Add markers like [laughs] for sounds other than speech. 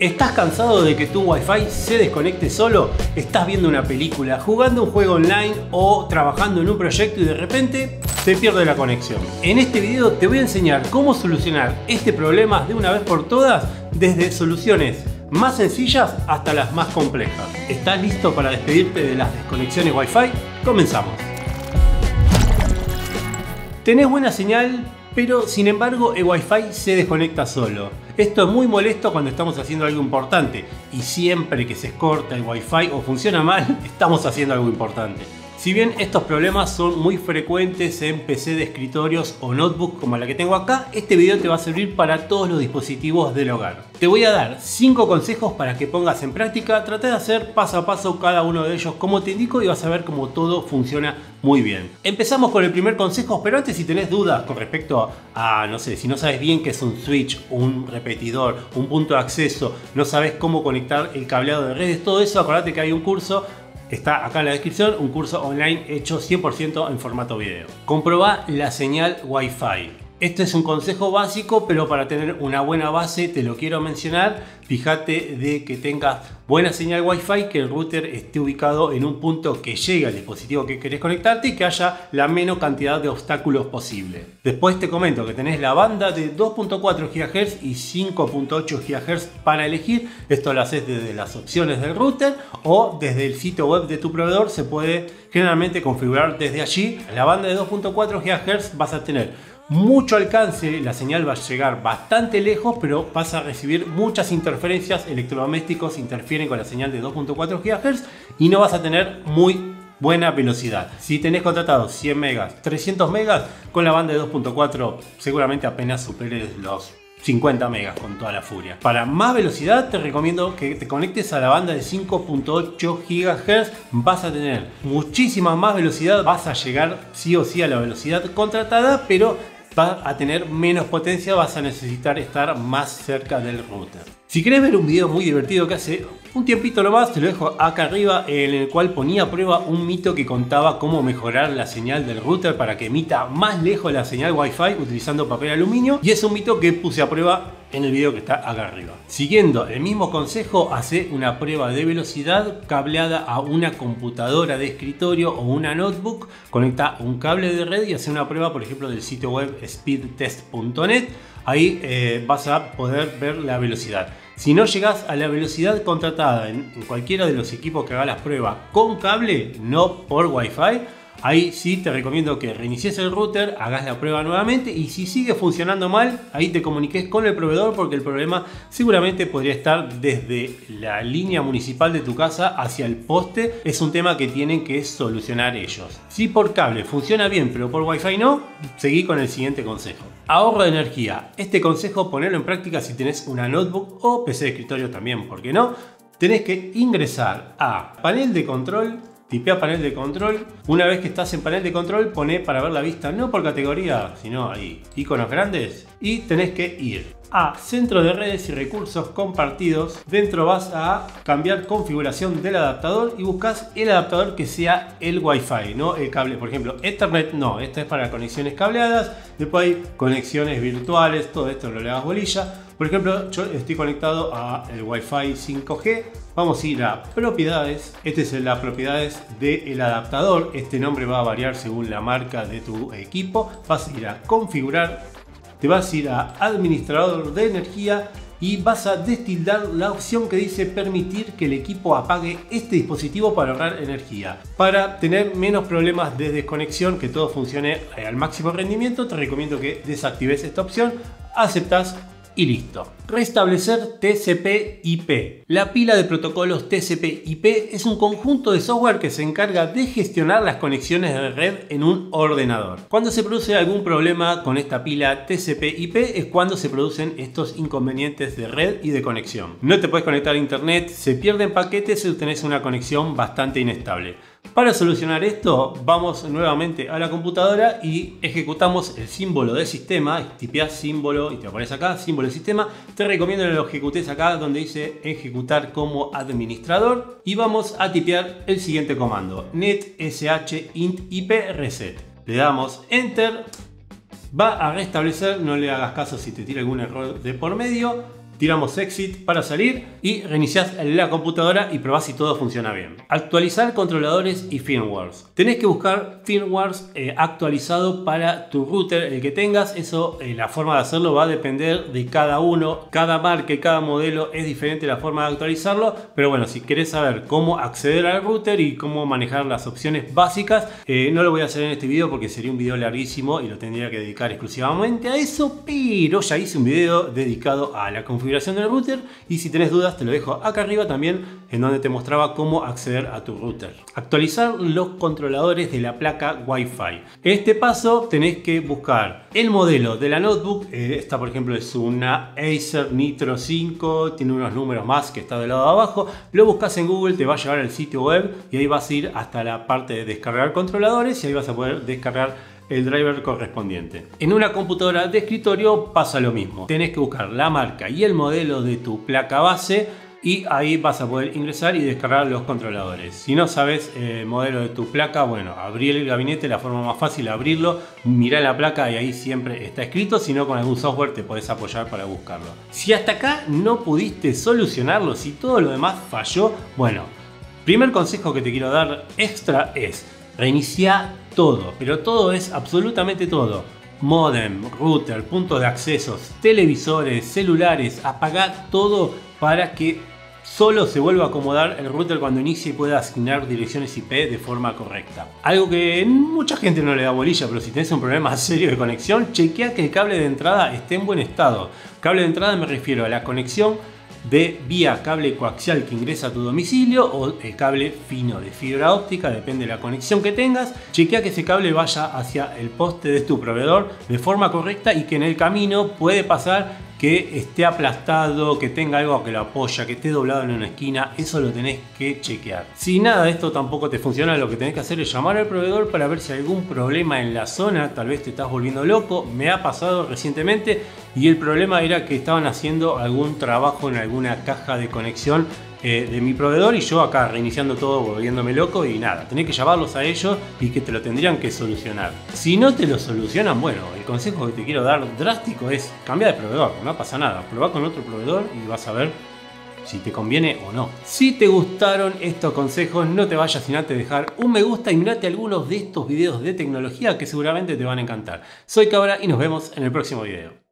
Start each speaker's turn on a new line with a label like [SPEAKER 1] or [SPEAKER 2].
[SPEAKER 1] ¿Estás cansado de que tu Wi-Fi se desconecte solo? ¿Estás viendo una película, jugando un juego online o trabajando en un proyecto y de repente se pierde la conexión? En este video te voy a enseñar cómo solucionar este problema de una vez por todas desde soluciones más sencillas hasta las más complejas. ¿Estás listo para despedirte de las desconexiones Wi-Fi? Comenzamos. Tenés buena señal, pero sin embargo el Wi-Fi se desconecta solo. Esto es muy molesto cuando estamos haciendo algo importante y siempre que se corta el Wi-Fi o funciona mal, [laughs] estamos haciendo algo importante. Si bien estos problemas son muy frecuentes en PC de escritorios o notebook como la que tengo acá, este video te va a servir para todos los dispositivos del hogar. Te voy a dar 5 consejos para que pongas en práctica, trata de hacer paso a paso cada uno de ellos como te indico y vas a ver cómo todo funciona muy bien. Empezamos con el primer consejo, pero antes si tenés dudas con respecto a, no sé, si no sabes bien qué es un switch, un repetidor, un punto de acceso, no sabes cómo conectar el cableado de redes, todo eso, acordate que hay un curso Está acá en la descripción un curso online hecho 100% en formato video. Comproba la señal Wi-Fi. Este es un consejo básico, pero para tener una buena base te lo quiero mencionar. Fíjate de que tengas buena señal Wi-Fi, que el router esté ubicado en un punto que llegue al dispositivo que querés conectarte y que haya la menos cantidad de obstáculos posible. Después te comento que tenés la banda de 2.4 GHz y 5.8 GHz para elegir. Esto lo haces desde las opciones del router o desde el sitio web de tu proveedor. Se puede generalmente configurar desde allí. la banda de 2.4 GHz vas a tener mucho alcance, la señal va a llegar bastante lejos, pero vas a recibir muchas interferencias, electrodomésticos interfieren con la señal de 2.4 GHz y no vas a tener muy buena velocidad. Si tenés contratado 100 megas, 300 megas, con la banda de 2.4 seguramente apenas superes los 50 megas con toda la furia. Para más velocidad te recomiendo que te conectes a la banda de 5.8 GHz. Vas a tener muchísima más velocidad, vas a llegar sí o sí a la velocidad contratada, pero a tener menos potencia, vas a necesitar estar más cerca del router. Si querés ver un video muy divertido que hace un tiempito nomás, te lo dejo acá arriba, en el cual ponía a prueba un mito que contaba cómo mejorar la señal del router para que emita más lejos la señal Wi-Fi utilizando papel aluminio. Y es un mito que puse a prueba en el video que está acá arriba. Siguiendo el mismo consejo, hace una prueba de velocidad cableada a una computadora de escritorio o una notebook, conecta un cable de red y hace una prueba, por ejemplo, del sitio web speedtest.net. Ahí eh, vas a poder ver la velocidad. Si no llegas a la velocidad contratada en, en cualquiera de los equipos que haga las pruebas con cable, no por Wi-Fi, Ahí sí te recomiendo que reinicies el router, hagas la prueba nuevamente y si sigue funcionando mal, ahí te comuniques con el proveedor porque el problema seguramente podría estar desde la línea municipal de tu casa hacia el poste. Es un tema que tienen que solucionar ellos. Si por cable funciona bien pero por wifi no, seguí con el siguiente consejo. Ahorro de energía. Este consejo ponerlo en práctica si tenés una notebook o PC de escritorio también, ¿por qué no? Tenés que ingresar a panel de control tipea panel de control. Una vez que estás en panel de control, pone para ver la vista, no por categoría, sino ahí, iconos grandes. Y tenés que ir a centro de redes y recursos compartidos. Dentro vas a cambiar configuración del adaptador y buscas el adaptador que sea el Wi-Fi, no el cable. Por ejemplo, Ethernet no, esta es para conexiones cableadas. Después hay conexiones virtuales, todo esto no le hagas bolilla. Por ejemplo, yo estoy conectado a el Wi-Fi 5G. Vamos a ir a propiedades. Este es la propiedades del adaptador. Este nombre va a variar según la marca de tu equipo. Vas a ir a configurar. Te vas a ir a administrador de energía y vas a destildar la opción que dice permitir que el equipo apague este dispositivo para ahorrar energía. Para tener menos problemas de desconexión, que todo funcione al máximo rendimiento, te recomiendo que desactives esta opción, aceptas y listo. Restablecer TCP/IP. La pila de protocolos TCP/IP es un conjunto de software que se encarga de gestionar las conexiones de red en un ordenador. Cuando se produce algún problema con esta pila TCP/IP es cuando se producen estos inconvenientes de red y de conexión. No te puedes conectar a internet, se pierden paquetes y tenés una conexión bastante inestable. Para solucionar esto, vamos nuevamente a la computadora y ejecutamos el símbolo de sistema. Tipeás símbolo y te aparece acá, símbolo de sistema. Te recomiendo que lo ejecutes acá donde dice ejecutar como administrador. Y vamos a tipear el siguiente comando: net sh int ip reset. Le damos enter. Va a restablecer, no le hagas caso si te tira algún error de por medio tiramos exit para salir y reiniciás la computadora y probás si todo funciona bien. Actualizar controladores y firmwares. Tenés que buscar firmwares eh, actualizado para tu router, el que tengas. Eso, eh, la forma de hacerlo va a depender de cada uno. Cada marca y cada modelo es diferente la forma de actualizarlo. Pero bueno, si querés saber cómo acceder al router y cómo manejar las opciones básicas, eh, no lo voy a hacer en este video porque sería un video larguísimo y lo tendría que dedicar exclusivamente a eso. Pero ya hice un video dedicado a la configuración del router y si tenés dudas te lo dejo acá arriba también en donde te mostraba cómo acceder a tu router. Actualizar los controladores de la placa Wi-Fi. Este paso tenés que buscar el modelo de la notebook. Eh, esta por ejemplo es una Acer Nitro 5, tiene unos números más que está del lado de abajo. Lo buscas en Google, te va a llevar al sitio web y ahí vas a ir hasta la parte de descargar controladores y ahí vas a poder descargar el driver correspondiente. En una computadora de escritorio pasa lo mismo. Tenés que buscar la marca y el modelo de tu placa base y ahí vas a poder ingresar y descargar los controladores. Si no sabes el modelo de tu placa, bueno, abrir el gabinete, la forma más fácil abrirlo, mirar la placa y ahí siempre está escrito, si no con algún software te podés apoyar para buscarlo. Si hasta acá no pudiste solucionarlo, si todo lo demás falló, bueno, primer consejo que te quiero dar extra es reinicia todo, pero todo es absolutamente todo. Modem, router, punto de accesos, televisores, celulares, apaga todo para que solo se vuelva a acomodar el router cuando inicie y pueda asignar direcciones IP de forma correcta. Algo que mucha gente no le da bolilla, pero si tenés un problema [laughs] serio de conexión, chequea que el cable de entrada esté en buen estado. Cable de entrada me refiero a la conexión de vía cable coaxial que ingresa a tu domicilio o el cable fino de fibra óptica, depende de la conexión que tengas. Chequea que ese cable vaya hacia el poste de tu proveedor de forma correcta y que en el camino puede pasar que esté aplastado, que tenga algo que lo apoya, que esté doblado en una esquina, eso lo tenés que chequear. Si nada de esto tampoco te funciona, lo que tenés que hacer es llamar al proveedor para ver si hay algún problema en la zona, tal vez te estás volviendo loco, me ha pasado recientemente y el problema era que estaban haciendo algún trabajo en alguna caja de conexión eh, de mi proveedor y yo acá reiniciando todo, volviéndome loco y nada, tenés que llamarlos a ellos y que te lo tendrían que solucionar. Si no te lo solucionan, bueno, el consejo que te quiero dar drástico es cambia de proveedor, no pasa nada, prueba con otro proveedor y vas a ver si te conviene o no. Si te gustaron estos consejos, no te vayas sin antes dejar un me gusta y mirate algunos de estos videos de tecnología que seguramente te van a encantar. Soy Cabra y nos vemos en el próximo video.